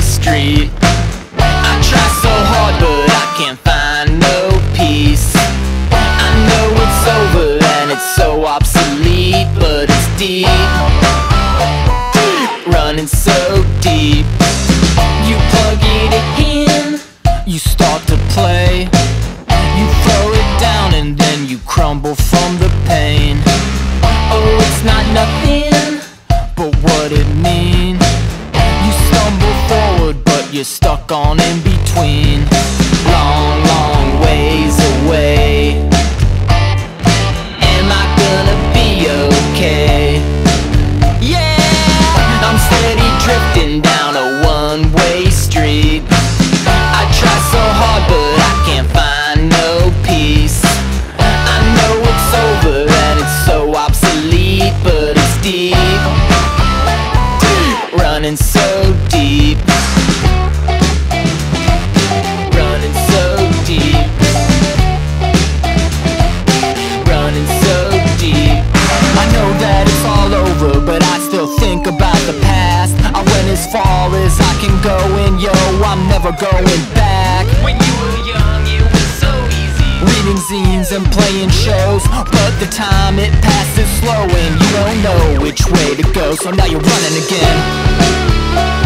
street. I try so hard but I can't find no peace. I know it's over and it's so obsolete But it's deep. Deep Running so deep. You plug it in You start to play. You throw it down and then you crumble from the pain. Oh, it's not nothing But what it mean you're stuck on in between. Long, long ways away. Am I gonna be okay? Yeah, I'm steady drifting down a one-way street. I try so hard but I can't find no peace. I know it's over and it's so obsolete but it's deep. Running so deep as I can go And yo, I'm never going back When you were young, it was so easy. Reading zines and playing shows But the time it passes slow And you don't know which way to go So now you're running again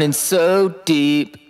Running so deep